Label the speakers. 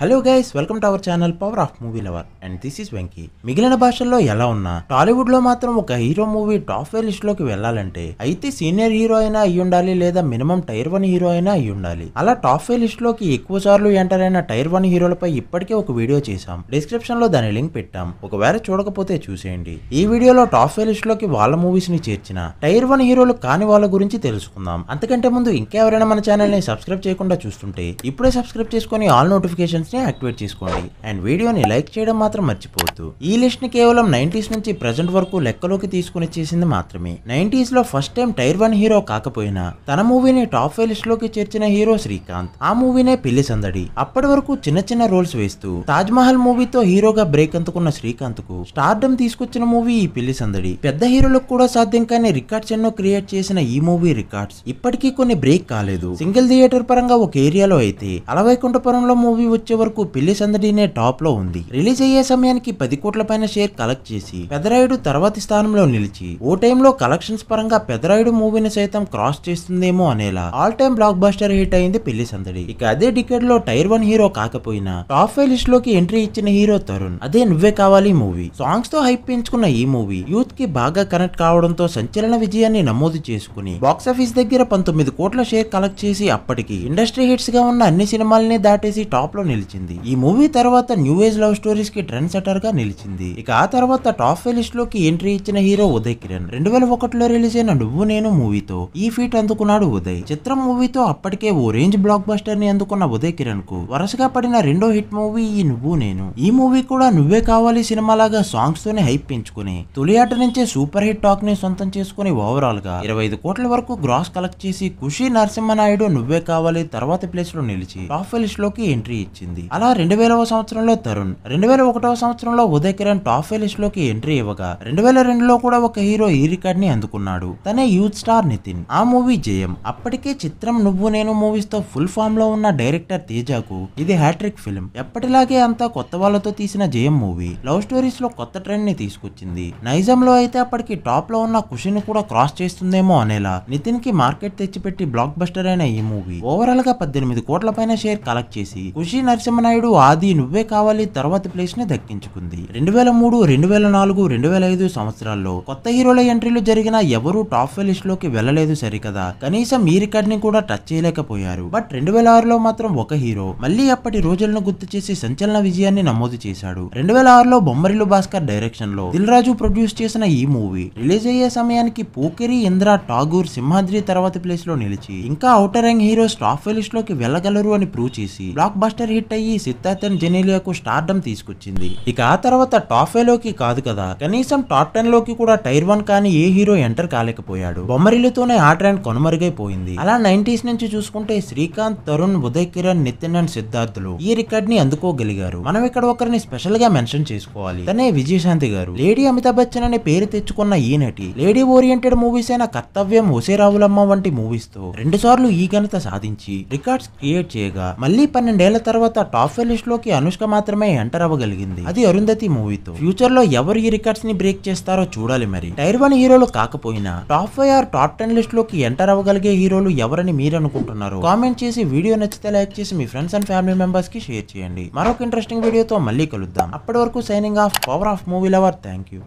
Speaker 1: Hello guys welcome to our channel power of movie lover and this is Venky మిగిలిన భాషల్లో ఎలా ఉన్నా టాలీవుడ్లో మాత్రం ఒక హీరో మూవీ టాప్ ఫైవ్ లిస్ట్లోకి వెళ్ళాలంటే అయితే సీనియర్ హీరో అయినా అయి ఉండాలి లేదా మినిమం టైర్ వన్ హీరో అయినా అయి ఉండాలి. అలా టాప్ ఫైవ్ లిస్ట్లోకి ఎక్కువ సార్లు ఎంటర్ అయిన టైర్ వన్ హీరోలపై ఇప్పటికే ఒక వీడియో చేశాం. డిస్క్రిప్షన్లో దాని లింక్ పెట్టాం. ఒకవేళ చూడకపోతే చూసేయండి. ఈ వీడియోలో టాప్ ఫైవ్ లిస్ట్లోకి వాళ్ళ మూవీస్ని చేర్చిన టైర్ వన్ హీరోలు కాని వాళ్ళ గురించి తెలుసుకుందాం. అంతకంటే ముందు ఇంకెవరైనా మన ఛానల్ని సబ్స్క్రైబ్ చేయకుండా చూస్తుంటే ఇప్పుడే సబ్స్క్రైబ్ చేసుకొని ఆల్ నోటిఫికేషన్స్ ని యాక్టివేట్ చేసుకోండి. అండ్ వీడియోని లైక్ చేయడం మాత్రం మర్చిపోవద్దు. ఈ లిస్ట్ని కేవలం నైన్టీస్ నుంచి ప్రెసెంట్ వరకు లెక్కలోకి తీసుకుని చేసింది మాత్రమే. నైన్టీస్లో first time tier one hero కాకపోయినా తన మూవీని టాప్ ఫైవ్ లిస్ట్లోకి చేర్చిన హీరో శ్రీకాంత్. ఆ మూవీనే పెళ్ళి సందడి. అప్పటి వరకు చిన్న చిన్న రోల్స్ వేస్తూ తాజ్ మహల్ మూవీతో హీరోగా బ్రేక్ అందుకున్న శ్రీకాంత్కు స్టార్డమ్ తీసుకొచ్చిన మూవీ ఈ పెళ్ళి సందడి. పెద్ద హీరోలకు కూడా సాధ్యం కాని రికార్డ్స్ ఎన్నో క్రియేట్ చేసిన ఈ మూవీ రికార్డ్స్ ఇప్పటికీ కొన్ని బ్రేక్ కాలేదు. సింగిల్ థియేటర్ పరంగా ఒక ఏరియాలో అయితే అలవైకుంఠపురంలో మూవీ వచ్చే వరకు పెళ్ళి సందడినే టాప్లో ఉంది. రిలీజ్ అయ్యే సమయానికి పది కోట్ల పైన షేర్ కలెక్ట్ చేసి పెదరాయుడు తర్వాతి స్థానంలో నిలిచి ఓ టైంలో కలెక్షన్స్ పరంగా పెదరాయుడు మూవీని సైతం క్రాస్ చేస్తుందేమో అనేలా ఆల్ టైమ్ బ్లాక్ బస్టర్ హిట్ అయింది పెళ్ళి సందడి. ఇక అదే డికెట్లో టైర్ వన్ హీరో కాకపోయినా టాప్ ఫైవ్ లిస్ట్లోకి ఎంట్రీ ఇచ్చిన హీరో తరుణ్. అదే నువ్వే కావాలి మూవీ. సాంగ్స్తో హైప్ పెంచుకున్న ఈ మూవీ యూత్కి బాగా కనెక్ట్ కావడంతో సంచలన విజయాన్ని నమోదు చేసుకుని బాక్సాఫీస్ దగ్గర పంతొమ్మిది కోట్ల షేర్ కలెక్ట్ చేసి అప్పటికి ఇండస్ట్రీ హిట్స్గా ఉన్న అన్ని సినిమాలని దాటేసి టాప్లో నిలిచింది. ఈ మూవీ తర్వాత న్యూ ఏజ్ లవ్ స్టోరీస్కి ట్రెండ్ సెటర్గా నిలిచింది. ఇక ఆ తర్వాత టాప్ ఫైవ్ లిస్ట్లోకి ఎంట్రీ ఇచ్చిన హీరో ఉదయ్ కిరణ్. రెండు వేల ఒకటిలో రిలీజ్ అయిన నువ్వు నేను మూవీతో ఈ ఫీట్ అందుకున్నాడు ఉదయ్. చిత్రం మూవీతో అప్పటికే ఓ రేంజ్ బ్లాక్ బస్టర్ని అందుకున్న ఉదయ్ కిరణ్కు వరుసగా పడిన రెండో హిట్ మూవీ ఈ నువ్వు నేను. ఈ మూవీ కూడా నువ్వే కావాలి సినిమాలాగా సాంగ్స్ తోనే హైప్ పెంచుకుని తొలి ఆట నుంచే సూపర్ హిట్ టాక్ని సొంతం చేసుకుని ఓవరాల్గా ఇరవై ఐదు కోట్ల వరకు గ్రాస్ కలెక్ట్ చేసి ఖుషి నరసింహనాయుడు నువ్వే కావాలి తర్వాత ప్లేస్లో నిలిచి టాప్ లిస్ట్లోకి ఎంట్రీ ఇచ్చింది. అలా రెండు వేలవ సంవత్సరంలో తరుణ్ రెండు వేల ఒకటవ సంవత్సరంలో ఉదయ్ కిరణ్ టాప్ లిస్ట్లోకి ఎంట్రీ ఇవ్వగా రెండు వేల రెండులో కూడా ఒక హీరో ఈ రికార్డ్ని అందుకున్నాడు. తనే యూత్ స్టార్ నితిన్. ఆ మూవీ జయం. అప్పటికే చిత్రం నువ్వు నేను మూవీస్తో ఫుల్ ఫామ్లో ఉన్న డైరెక్టర్ తేజాకు ఇది హ్యాట్రిక్ ఫిల్మ్ ఎప్పటిలాగే అంతా కొత్త వాళ్ళతో తీసిన జయం మూవీ లవ్ స్టోరీస్లో కొత్త ట్రెండ్ని తీసుకొచ్చింది. నైజాం లో అయితే అప్పటికి టాప్లో ఉన్న ఖుషిని కూడా క్రాస్ చేస్తుందేమో అనేలా నితిన్కి మార్కెట్ తెచ్చిపెట్టి బ్లాక్ బస్టర్ అయిన ఈ మూవీ ఓవరాల్గా పద్దెనిమిది కోట్ల పైన షేర్ కలెక్ట్ చేసి ఖుషి నరసింహనాయుడు ఆది నువ్వే కావాలి తర్వాతి ప్లేస్ని దక్కించుకుంది. రెండు వేల మూడు రెండు వేల నాలుగు రెండు వేల ఐదు సంవత్సరాల్లో కొత్త హీరోల ఎంట్రీలు జరిగినా ఎవరూ టాప్ ఫైవ్ లిస్ట్లోకి వెళ్ళలేదు సరికదా. కనీసం ఈ రికార్డ్ని కూడా టచ్ చేయలేకపోయారు. బట్ రెండు వేల ఆరులో మాత్రం ఒక హీరో మళ్ళీ అప్పటి రోజులను గుర్తు చేసి సంచలన విజయాన్ని నమోదు చేశాడు. రెండు వేల ఆరులో బొమ్మరిలు భాస్కర్ డైరెక్షన్లో దిల్ రాజు ప్రొడ్యూస్ చేసిన ఈ మూవీ రిలీజ్ అయ్యే సమయానికి పోకిరి ఇంద్ర ఠాగూర్ సింహాద్రి తర్వాతి ప్లేస్లో నిలిచి ఇంకా outer rank heroes top five లిస్ట్లోకి వెళ్ళగలరు అని ప్రూవ్ చేసి బ్లాక్ బస్టర్ హిట్ అయ్యి సిద్ధార్థన్ జెనీలియాకు స్టార్డమ్ తీసుకొచ్చింది. ఇక ఆ తర్వాత టాప్ ఫైవ్లోకి కాదు కదా. కనీసం టాప్ టెన్లోకి కూడా టైర్ వన్ కానీ ఏ హీరో ఎంటర్ కాలేకపోయాడు. బొమ్మరిలతోనే ఆ ట్రెండ్ కొనుమరుగైపోయింది. అలా నైన్టీస్ నుంచి చూసుకుంటే శ్రీకాంత్ తరుణ్ ఉదయ్ కిరణ్ నితిన్ అండ్ సిద్ధార్థులు ఈ రికార్డ్ని అందుకోగలిగారు. మనం ఇక్కడ ఒకరిని స్పెషల్గా మెన్షన్ చేసుకోవాలి. తనే విజయశాంతి గారు. లేడీ అమితాబ్ బచ్చన్ అనే పేరు తెచ్చుకున్న ఈ నటి లేడీ ఓరియంటెడ్ మూవీస్ అయిన కర్తవ్యం ఒసేరావులమ్మ వంటి మూవీస్తో రెండు సార్లు ఈ ఘనత సాధించి రికార్డ్స్ క్రియేట్ చేయగా మళ్ళీ పన్నెండేళ్ళ తర్వాత టాప్ ఫైవ్ లిస్ట్లోకి అనుష్క మాత్రమే ఎంటర్ అవ్వగలిగింది. అది అరుంధతి మూవీతో. ఫ్యూచర్లో ఎవరు ఈ రికార్డ్స్ని బ్రేక్ చేస్తారో చూడాలి మరి. టైర్ వన్ హీరోలు కాకపోయినా top five or top ten లిస్ట్లోకి enter అవ్వగలిగే హీరోలు ఎవరని మీరు అనుకుంటున్నారు కామెంట్ చేసి వీడియో నచ్చితే లైక్ చేసి మీ ఫ్రెండ్స్ అండ్ ఫ్యామిలీ మెంబర్స్కి షేర్ చేయండి. మరొక ఇంట్రెస్టింగ్ వీడియోతో మళ్ళీ కలుద్దాం. అప్పటి వరకు signing off power of movie lover thank you